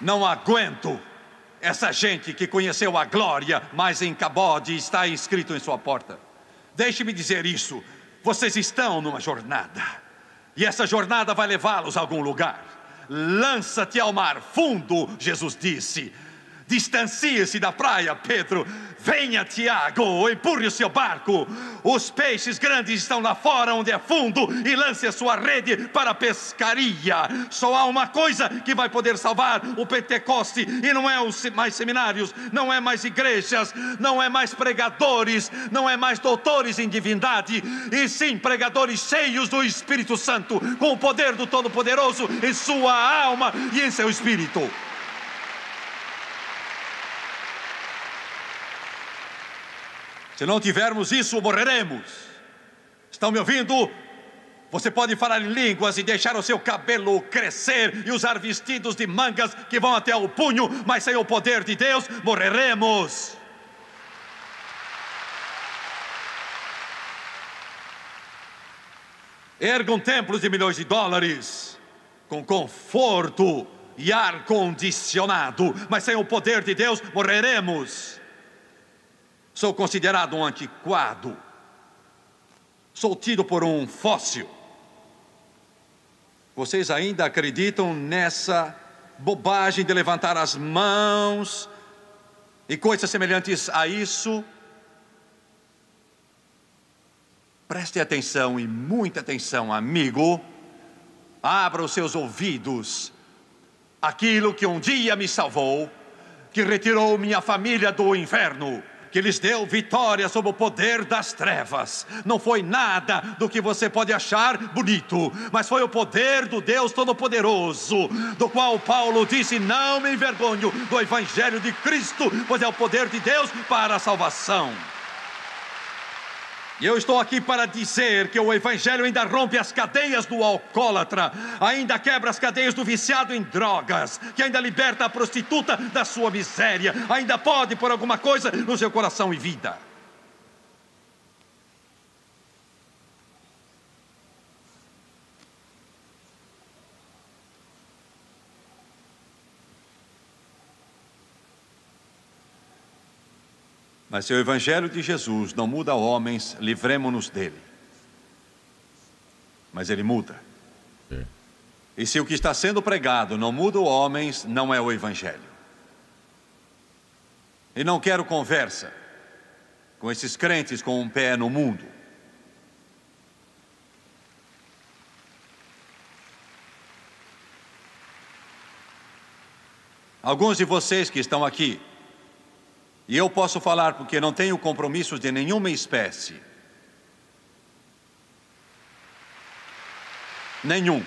Não aguento essa gente que conheceu a glória, mas em Cabode está inscrito em sua porta. Deixe-me dizer isso. Vocês estão numa jornada. E essa jornada vai levá-los a algum lugar. Lança-te ao mar fundo, Jesus disse. Distancie-se da praia, Pedro. Venha, Tiago, empurre o seu barco. Os peixes grandes estão lá fora, onde é fundo, e lance a sua rede para a pescaria. Só há uma coisa que vai poder salvar o Pentecoste, e não é mais seminários, não é mais igrejas, não é mais pregadores, não é mais doutores em divindade, e sim pregadores cheios do Espírito Santo, com o poder do Todo-Poderoso em sua alma e em seu espírito. Se não tivermos isso, morreremos. Estão me ouvindo? Você pode falar em línguas e deixar o seu cabelo crescer e usar vestidos de mangas que vão até o punho, mas sem o poder de Deus, morreremos. Ergam templos de milhões de dólares, com conforto e ar condicionado, mas sem o poder de Deus, morreremos. Sou considerado um antiquado. Sou tido por um fóssil. Vocês ainda acreditam nessa bobagem de levantar as mãos e coisas semelhantes a isso? Preste atenção e muita atenção, amigo. Abra os seus ouvidos. Aquilo que um dia me salvou, que retirou minha família do inferno, que lhes deu vitória sobre o poder das trevas. Não foi nada do que você pode achar bonito, mas foi o poder do Deus Todo-Poderoso, do qual Paulo disse: Não me envergonho do Evangelho de Cristo, pois é o poder de Deus para a salvação. E eu estou aqui para dizer que o Evangelho ainda rompe as cadeias do alcoólatra, ainda quebra as cadeias do viciado em drogas, que ainda liberta a prostituta da sua miséria, ainda pode por alguma coisa no seu coração e vida. Mas se o Evangelho de Jesus não muda homens, livremos-nos dele. Mas ele muda. É. E se o que está sendo pregado não muda homens, não é o Evangelho. E não quero conversa com esses crentes com um pé no mundo. Alguns de vocês que estão aqui e eu posso falar porque não tenho compromissos de nenhuma espécie. Nenhum.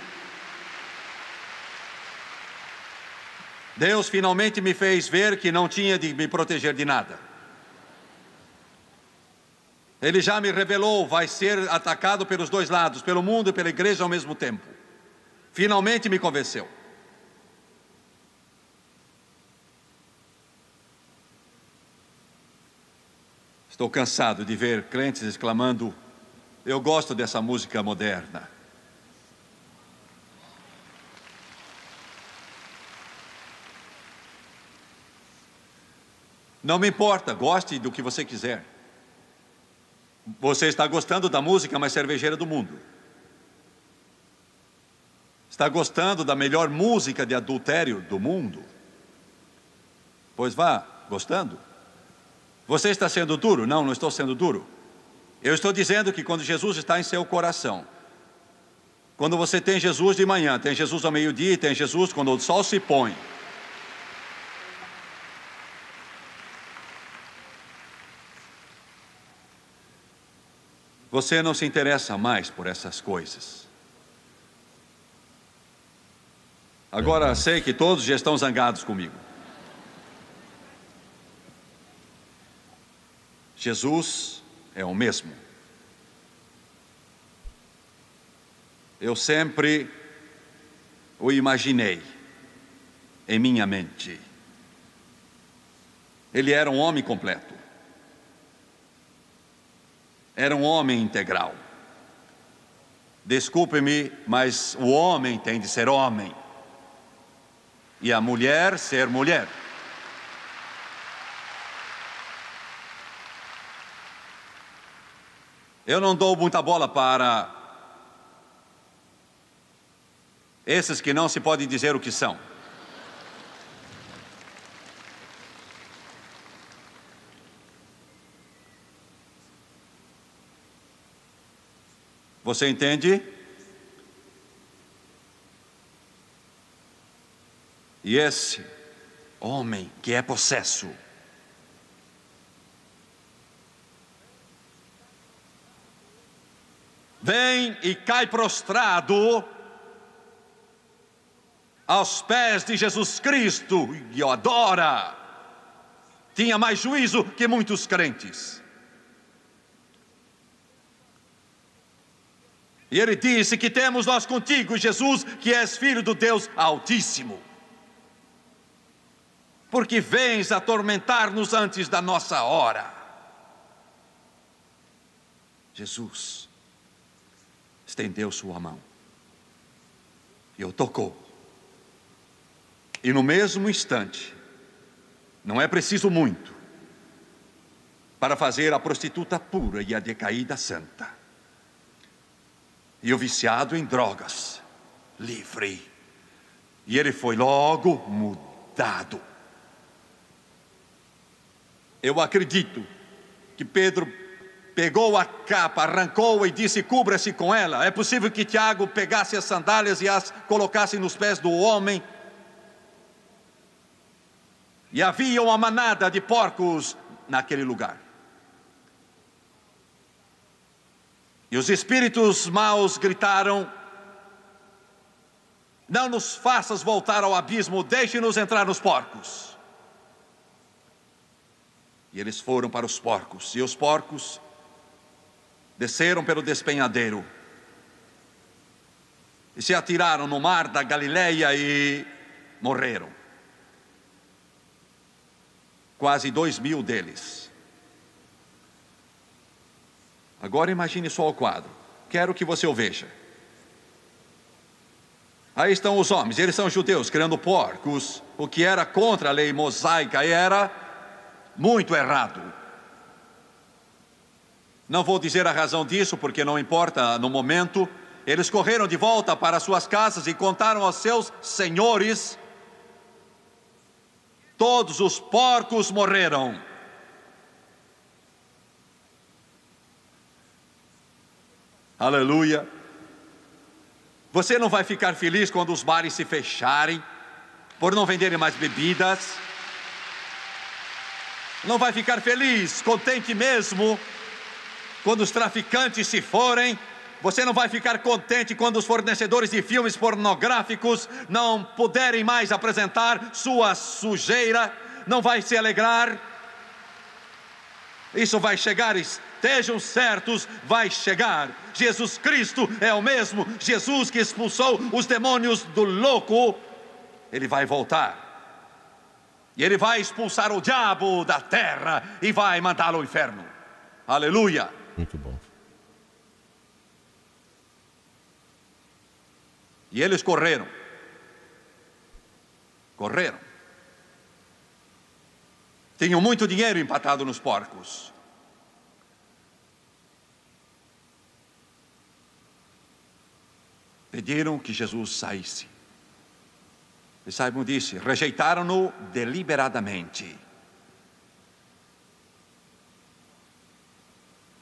Deus finalmente me fez ver que não tinha de me proteger de nada. Ele já me revelou, vai ser atacado pelos dois lados, pelo mundo e pela igreja ao mesmo tempo. Finalmente me convenceu. Estou cansado de ver crentes exclamando: Eu gosto dessa música moderna. Não me importa, goste do que você quiser. Você está gostando da música mais cervejeira do mundo. Está gostando da melhor música de adultério do mundo? Pois vá, gostando. Você está sendo duro? Não, não estou sendo duro. Eu estou dizendo que quando Jesus está em seu coração, quando você tem Jesus de manhã, tem Jesus ao meio-dia tem Jesus quando o sol se põe. Você não se interessa mais por essas coisas. Agora sei que todos já estão zangados comigo. Jesus é o mesmo. Eu sempre o imaginei em minha mente. Ele era um homem completo. Era um homem integral. Desculpe-me, mas o homem tem de ser homem. e a mulher ser mulher. Eu não dou muita bola para esses que não se podem dizer o que são. Você entende? E esse homem que é possesso, vem e cai prostrado aos pés de Jesus Cristo e o adora. Tinha mais juízo que muitos crentes. E ele disse: Que temos nós contigo, Jesus, que és filho do Deus Altíssimo. Porque vens atormentar-nos antes da nossa hora. Jesus estendeu sua mão e o tocou. E no mesmo instante, não é preciso muito para fazer a prostituta pura e a decaída santa, e o viciado em drogas livre. E ele foi logo mudado. Eu acredito que Pedro pegou a capa, arrancou e disse: Cubra-se com ela. É possível que Tiago pegasse as sandálias e as colocasse nos pés do homem. E havia uma manada de porcos naquele lugar. E os espíritos maus gritaram: Não nos faças voltar ao abismo, deixe-nos entrar nos porcos. E eles foram para os porcos, e os porcos desceram pelo despenhadeiro e se atiraram no mar da Galileia e morreram. Quase dois mil deles. Agora imagine só o quadro. Quero que você o veja. Aí estão os homens, eles são judeus, criando porcos, o que era contra a lei mosaica era muito errado. Não vou dizer a razão disso, porque não importa no momento. Eles correram de volta para suas casas e contaram aos seus senhores: todos os porcos morreram. Aleluia. Você não vai ficar feliz quando os bares se fecharem, por não venderem mais bebidas. Não vai ficar feliz, contente mesmo, quando os traficantes se forem, você não vai ficar contente quando os fornecedores de filmes pornográficos não puderem mais apresentar sua sujeira, não vai se alegrar. Isso vai chegar, estejam certos, vai chegar. Jesus Cristo é o mesmo, Jesus que expulsou os demônios do louco, ele vai voltar. E ele vai expulsar o diabo da terra e vai mandá-lo ao inferno. Aleluia. Muito bom. E eles correram. Correram. Tinham muito dinheiro empatado nos porcos. Pediram que Jesus saísse. E Simon disse: rejeitaram-no deliberadamente.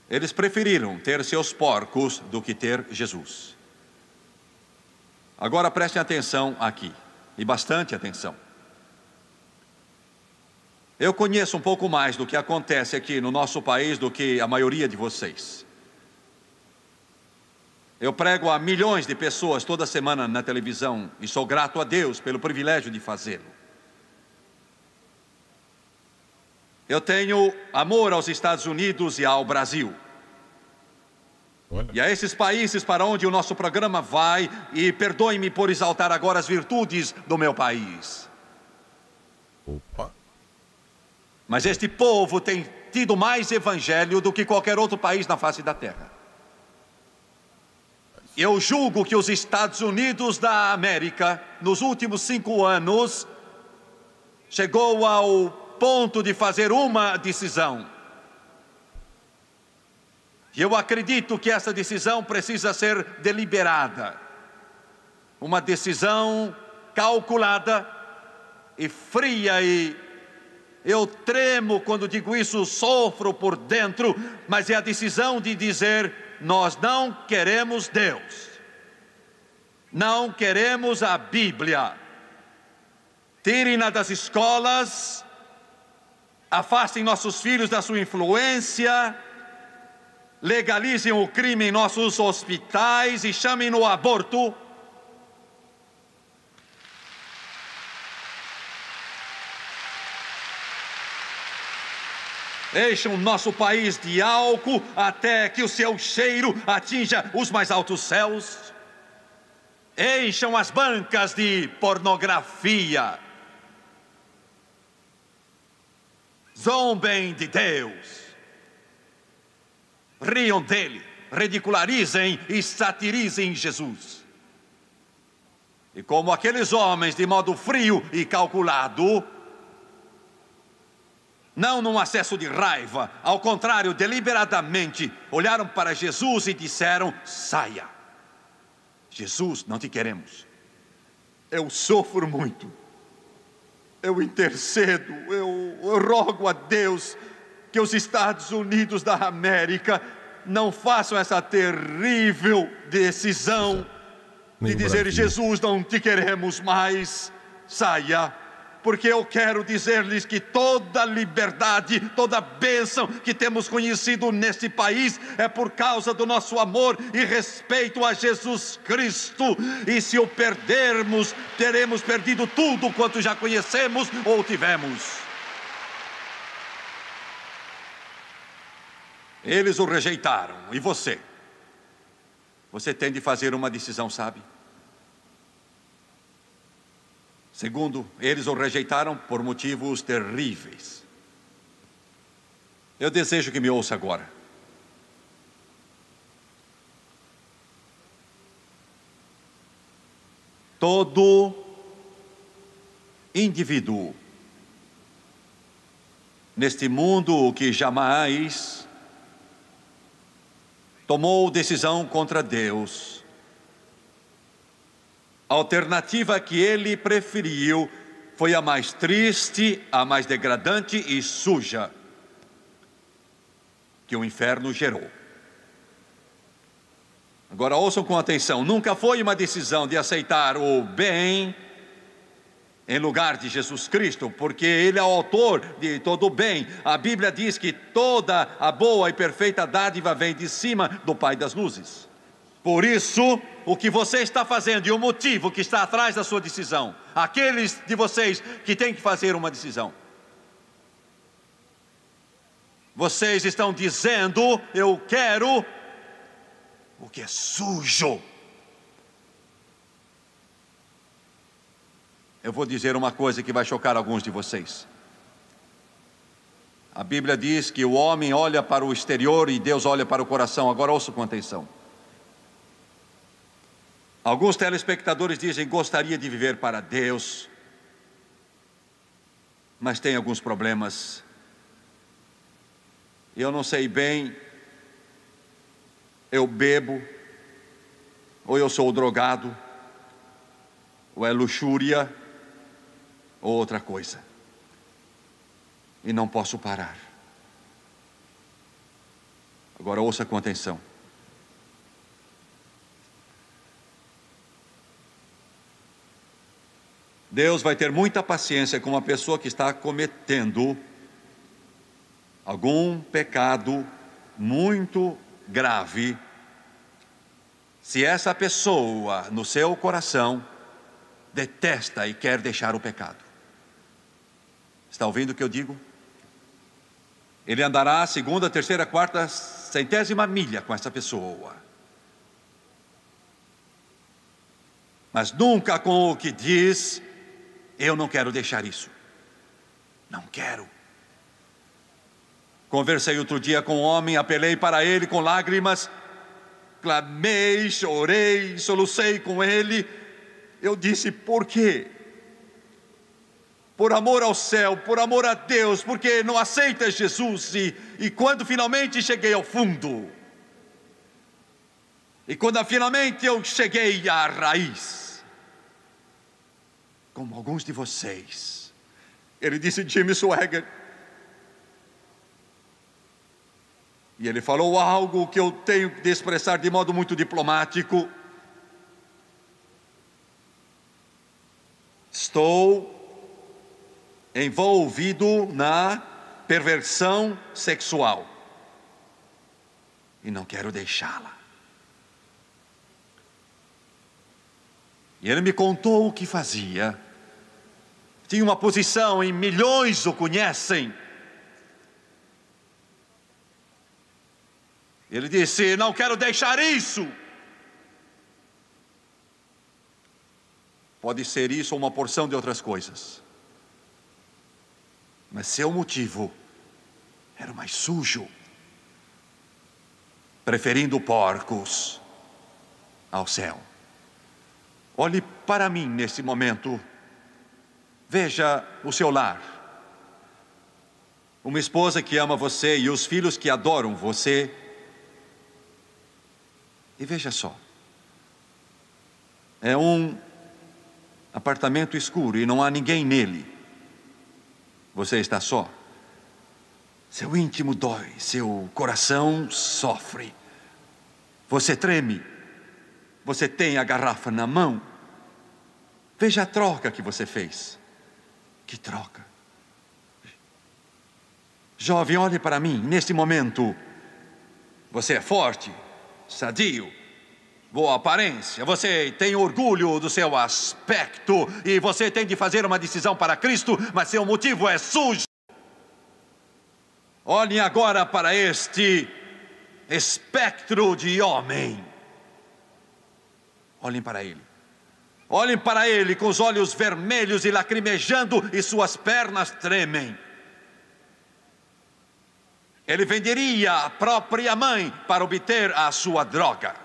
Eles preferiram ter seus porcos do que ter Jesus. Agora prestem atenção aqui, e bastante atenção. Eu conheço um pouco mais do que acontece aqui no nosso país do que a maioria de vocês. Eu prego a milhões de pessoas toda semana na televisão e sou grato a Deus pelo privilégio de fazê-lo. Eu tenho amor aos Estados Unidos e ao Brasil. E a esses países para onde o nosso programa vai, e perdoe-me por exaltar agora as virtudes do meu país. Opa. Mas este povo tem tido mais evangelho do que qualquer outro país na face da terra. Eu julgo que os Estados Unidos da América, nos últimos cinco anos, chegou ao ponto de fazer uma decisão. E eu acredito que essa decisão precisa ser deliberada. Uma decisão calculada e fria e eu tremo quando digo isso, sofro por dentro, mas é a decisão de dizer: nós não queremos Deus, não queremos a Bíblia. Tirem-na das escolas, afastem nossos filhos da sua influência, legalizem o crime em nossos hospitais e chamem no aborto Encham nosso país de álcool até que o seu cheiro atinja os mais altos céus. Encham as bancas de pornografia. Zombem de Deus. Riam dele, ridicularizem e satirizem Jesus. E como aqueles homens, de modo frio e calculado, não num acesso de raiva, ao contrário, deliberadamente olharam para Jesus e disseram: saia. Jesus, não te queremos. Eu sofro muito. Eu intercedo, eu, eu rogo a Deus que os Estados Unidos da América não façam essa terrível decisão de dizer: Jesus, não te queremos mais, saia porque eu quero dizer-lhes que toda liberdade, toda bênção que temos conhecido neste país é por causa do nosso amor e respeito a Jesus Cristo. E se o perdermos, teremos perdido tudo quanto já conhecemos ou tivemos. Eles o rejeitaram, e você? Você tem de fazer uma decisão, sabe? Segundo, eles o rejeitaram por motivos terríveis. Eu desejo que me ouça agora. Todo indivíduo neste mundo que jamais tomou decisão contra Deus, a alternativa que ele preferiu foi a mais triste, a mais degradante e suja que o inferno gerou. Agora ouçam com atenção: nunca foi uma decisão de aceitar o bem em lugar de Jesus Cristo, porque Ele é o autor de todo o bem. A Bíblia diz que toda a boa e perfeita dádiva vem de cima do Pai das luzes. Por isso, o que você está fazendo e o motivo que está atrás da sua decisão, aqueles de vocês que têm que fazer uma decisão. Vocês estão dizendo: Eu quero o que é sujo. Eu vou dizer uma coisa que vai chocar alguns de vocês. A Bíblia diz que o homem olha para o exterior e Deus olha para o coração. Agora ouça com atenção. Alguns telespectadores dizem gostaria de viver para Deus, mas tem alguns problemas. Eu não sei bem, eu bebo, ou eu sou drogado, ou é luxúria, ou outra coisa. E não posso parar. Agora ouça com atenção. Deus vai ter muita paciência com uma pessoa que está cometendo algum pecado muito grave, se essa pessoa no seu coração detesta e quer deixar o pecado. Está ouvindo o que eu digo? Ele andará a segunda, terceira, quarta, centésima milha com essa pessoa. Mas nunca com o que diz eu não quero deixar isso. Não quero. Conversei outro dia com um homem, apelei para ele com lágrimas clamei, chorei, solucei com ele. Eu disse: por quê? Por amor ao céu, por amor a Deus, porque não aceita Jesus. E, e quando finalmente cheguei ao fundo, e quando finalmente eu cheguei à raiz, como alguns de vocês, ele disse: Jimmy Swagger, E ele falou algo que eu tenho de expressar de modo muito diplomático. Estou envolvido na perversão sexual e não quero deixá-la. E ele me contou o que fazia. Tinha uma posição em milhões o conhecem Ele disse: Não quero deixar isso. Pode ser isso ou uma porção de outras coisas. Mas seu motivo era mais sujo, preferindo porcos ao céu. Olhe para mim nesse momento, veja o seu lar. Uma esposa que ama você e os filhos que adoram você e veja só, é um apartamento escuro e não há ninguém nele. Você está só. Seu íntimo dói, seu coração sofre. Você treme. Você tem a garrafa na mão. Veja a troca que você fez. Que troca. Jovem, olhe para mim, neste momento. Você é forte, sadio, boa aparência, você tem orgulho do seu aspecto e você tem de fazer uma decisão para Cristo, mas seu motivo é sujo. Olhem agora para este espectro de homem. Olhem para ele. Olhem para ele com os olhos vermelhos e lacrimejando, e suas pernas tremem. Ele venderia a própria mãe para obter a sua droga.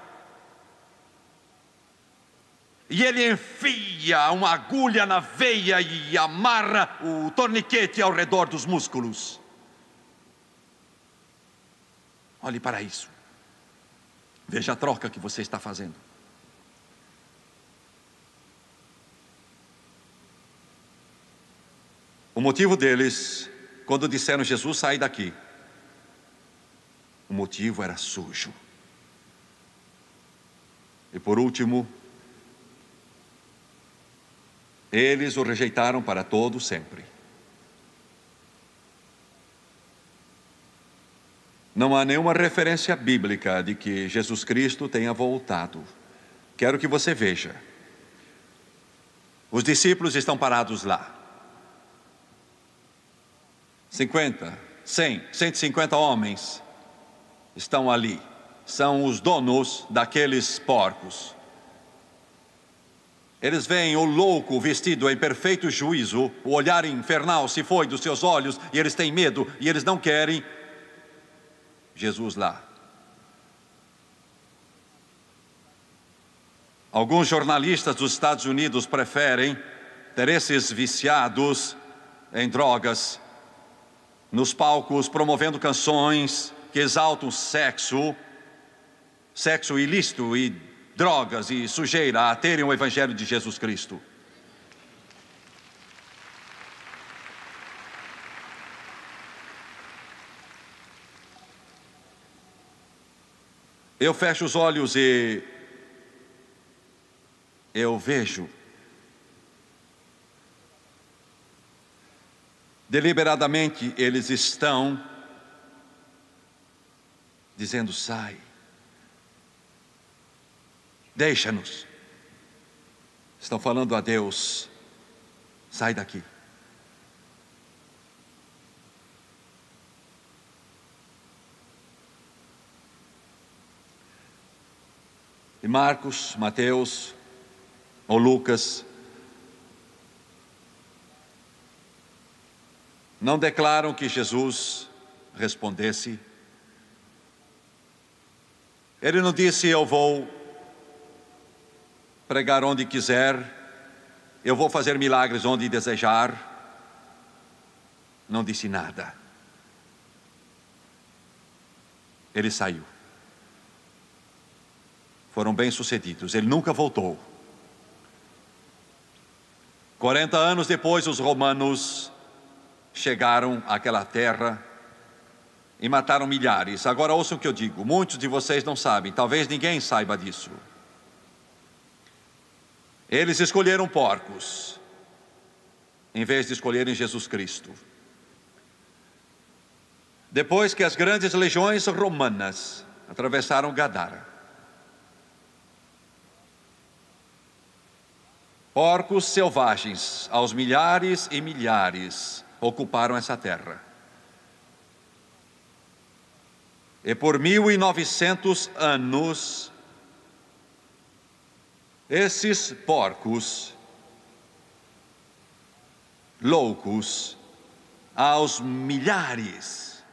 E ele enfia uma agulha na veia e amarra o torniquete ao redor dos músculos. Olhe para isso. Veja a troca que você está fazendo. O motivo deles, quando disseram Jesus, sai daqui. O motivo era sujo. E por último, eles o rejeitaram para todo sempre. Não há nenhuma referência bíblica de que Jesus Cristo tenha voltado. Quero que você veja. Os discípulos estão parados lá. 50, 100, 150 homens estão ali, são os donos daqueles porcos. Eles veem o louco vestido em perfeito juízo, o olhar infernal se foi dos seus olhos e eles têm medo e eles não querem Jesus lá. Alguns jornalistas dos Estados Unidos preferem ter esses viciados em drogas nos palcos promovendo canções que exaltam sexo, sexo ilícito e drogas e sujeira a terem o Evangelho de Jesus Cristo. Eu fecho os olhos e eu vejo deliberadamente eles estão dizendo: sai, deixa-nos. Estão falando a Deus: sai daqui. E Marcos, Mateus ou Lucas não declaram que Jesus respondesse Ele não disse: Eu vou pregar onde quiser, eu vou fazer milagres onde desejar. Não disse nada. Ele saiu. Foram bem-sucedidos. Ele nunca voltou. 40 anos depois, os romanos chegaram àquela terra e mataram milhares. Agora ouçam o que eu digo: muitos de vocês não sabem, talvez ninguém saiba disso. Eles escolheram porcos, em vez de escolherem Jesus Cristo. Depois que as grandes legiões romanas atravessaram Gadara, porcos selvagens, aos milhares e milhares, ocuparam essa terra. E por mil e novecentos anos, esses porcos loucos, aos milhares,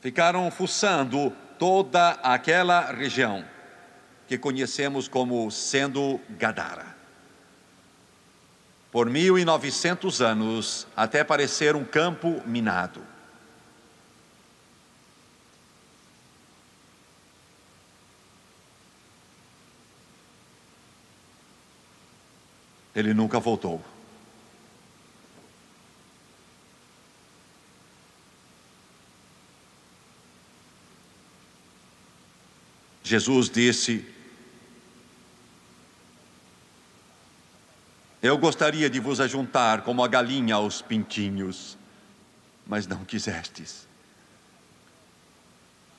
ficaram fuçando toda aquela região que conhecemos como sendo Gadara. Por mil e novecentos anos, até parecer um campo minado. Ele nunca voltou. Jesus disse: Eu gostaria de vos ajuntar como a galinha aos pintinhos, mas não quisestes.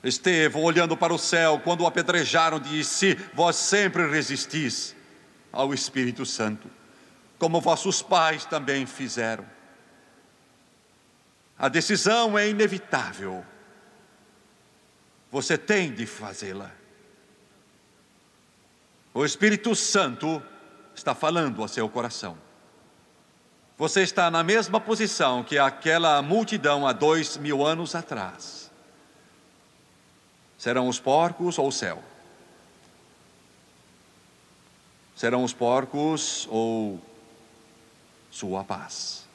Estevão, olhando para o céu, quando o apedrejaram, disse: Vós sempre resistis ao Espírito Santo como vossos pais também fizeram. A decisão é inevitável. Você tem de fazê-la. O Espírito Santo está falando ao seu coração. Você está na mesma posição que aquela multidão há dois mil anos atrás. Serão os porcos ou o céu? Serão os porcos ou sua paz.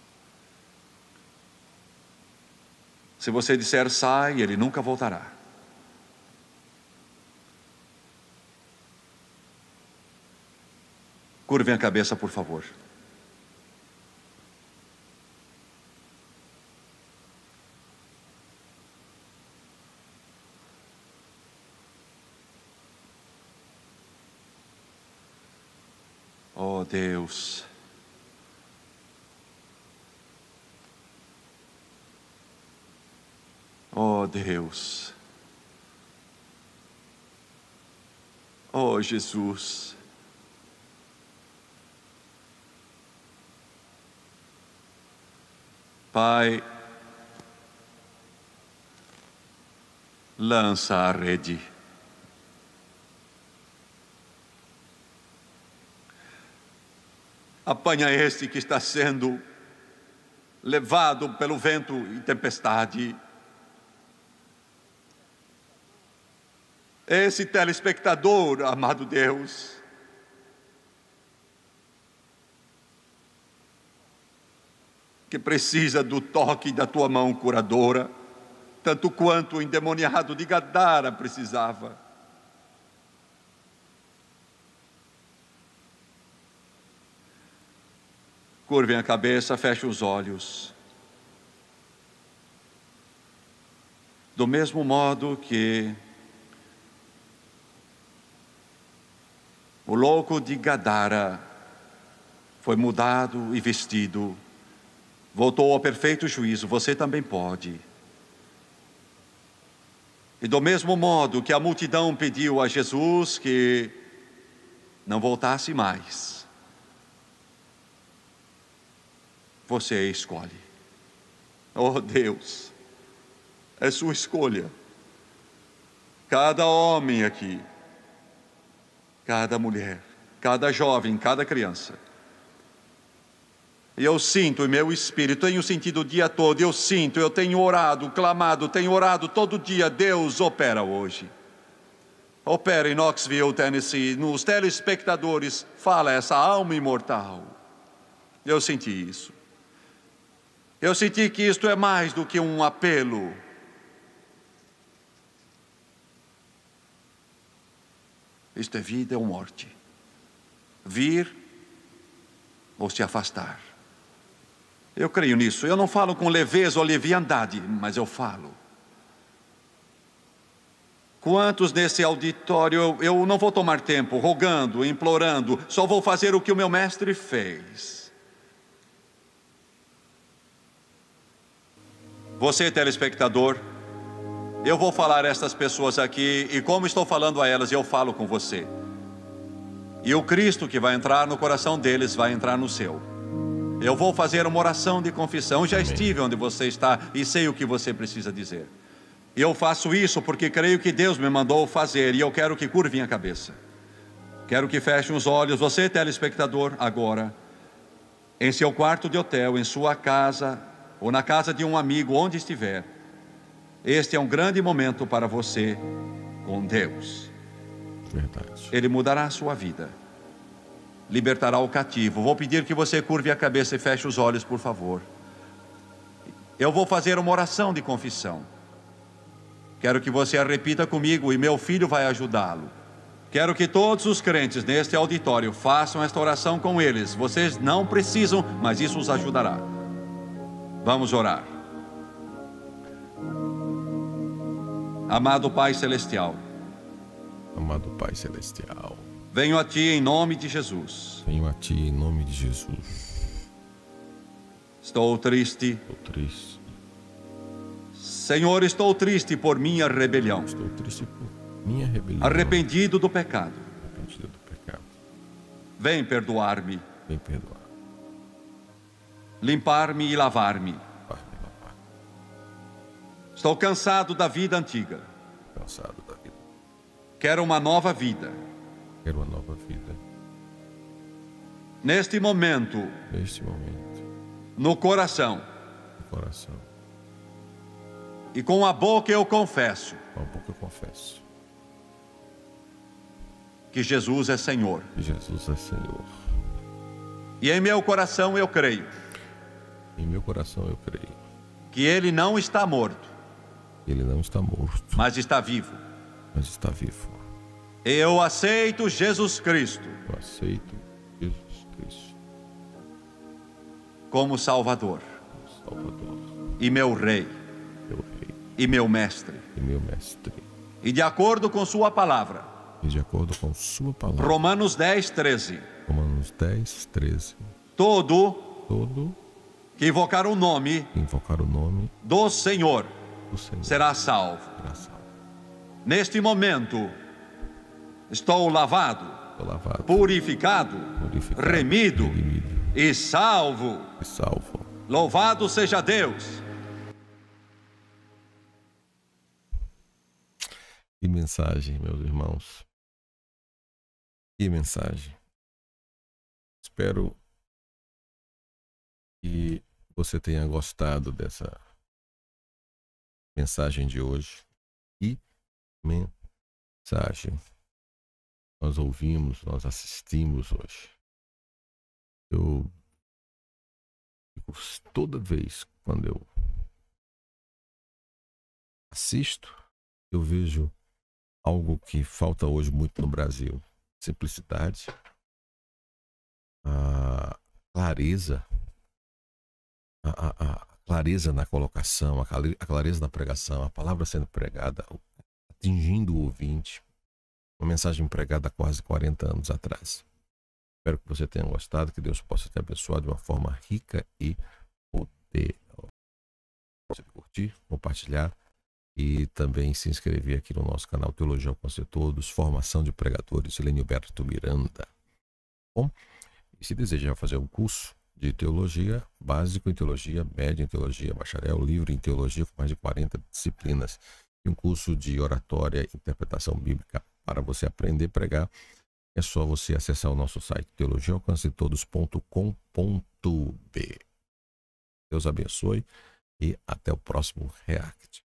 Se você disser sai, ele nunca voltará. Curvem a cabeça, por favor. Oh Deus. Oh Deus. Oh Jesus. Pai, lança a rede. Apanha este que está sendo levado pelo vento e tempestade. esse telespectador, amado Deus, que precisa do toque da tua mão curadora, tanto quanto o endemoniado de Gadara precisava. Curvem a cabeça, fechem os olhos. Do mesmo modo que O louco de Gadara foi mudado e vestido, voltou ao perfeito juízo, você também pode. E do mesmo modo que a multidão pediu a Jesus que não voltasse mais, você escolhe. Oh Deus, é sua escolha. Cada homem aqui cada mulher, cada jovem, cada criança. Eu sinto em meu espírito, tenho sentido o dia todo, eu sinto, eu tenho orado, clamado, tenho orado todo dia. Deus opera hoje. Opera em Knoxville, Tennessee, nos telespectadores, fala essa alma imortal. Eu senti isso. Eu senti que isto é mais do que um apelo. Isto é vida ou morte. Vir ou se afastar. Eu creio nisso. Eu não falo com leveza ou leviandade, mas eu falo. Quantos nesse auditório eu não vou tomar tempo rogando, implorando, só vou fazer o que o meu mestre fez. Você, telespectador, eu vou falar a estas pessoas aqui e como estou falando a elas, eu falo com você. E o Cristo que vai entrar no coração deles vai entrar no seu. Eu vou fazer uma oração de confissão. Já estive onde você está e sei o que você precisa dizer. Eu faço isso porque creio que Deus me mandou fazer e eu quero que curvem a cabeça. Quero que fechem os olhos, você, telespectador, agora, em seu quarto de hotel, em sua casa ou na casa de um amigo, onde estiver. Este é um grande momento para você com Deus. Verdade. Ele mudará a sua vida libertará o cativo. Vou pedir que você curve a cabeça e feche os olhos, por favor. Eu vou fazer uma oração de confissão. Quero que você a repita comigo e meu filho vai ajudá-lo. Quero que todos os crentes neste auditório façam esta oração com eles. Vocês não precisam, mas isso os ajudará. Vamos orar. Amado Pai Celestial. Amado Pai Celestial. Venho a ti em nome de Jesus. Venho a ti em nome de Jesus. Estou triste. Estou triste. Senhor, estou triste por minha rebelião. Estou triste por minha rebelião. Arrependido do pecado. Arrependido do pecado. Vem perdoar-me. Vem perdoar. Limpar-me e lavar-me. Lavar. Estou cansado da vida antiga. Cansado da vida. Quero uma nova vida Quero uma nova vida. Neste momento, neste momento, no coração, no coração, e com a boca eu confesso, com a boca eu confesso, que Jesus é Senhor. Que Jesus é Senhor. E em meu coração eu creio. Em meu coração eu creio. Que Ele não está morto. Ele não está morto. Mas está vivo. Mas está vivo. Eu aceito Jesus Cristo. Eu aceito Jesus Cristo. Como Salvador. Salvador. E meu Rei. Meu Rei. E meu Mestre. E meu Mestre. E de acordo com Sua palavra. E de acordo com Sua palavra. Romanos 10, 13. Romanos 10, 13. Todo. Todo. Que invocar o nome. Invocar o nome. Do Senhor. Do Senhor. Será salvo. Será salvo. Neste momento Estou lavado, lavado purificado, purificado remido, redimido, e salvo. E salvo. Louvado seja Deus. Que mensagem, meus irmãos. Que mensagem. Espero que você tenha gostado dessa mensagem de hoje. Que mensagem nós ouvimos, nós assistimos hoje. Eu toda vez quando eu assisto, eu vejo algo que falta hoje muito no Brasil: simplicidade, a clareza, a, a, a clareza na colocação, a clareza na pregação, a palavra sendo pregada, atingindo o ouvinte, uma mensagem pregada há quase 40 anos atrás. Espero que você tenha gostado, que Deus possa te abençoar de uma forma rica e poderosa. Você curtir, compartilhar e também se inscrever aqui no nosso canal Teologia ao Todos, Formação de Pregadores, Lenilberto Miranda. Bom, e se desejar fazer um curso de teologia básico em teologia, médio em teologia, bacharel, livre em teologia com mais de 40 disciplinas e um curso de oratória e interpretação bíblica para você aprender a pregar, é só você acessar o nosso site teologiaalcancetodos.com.br. Deus abençoe e até o próximo React.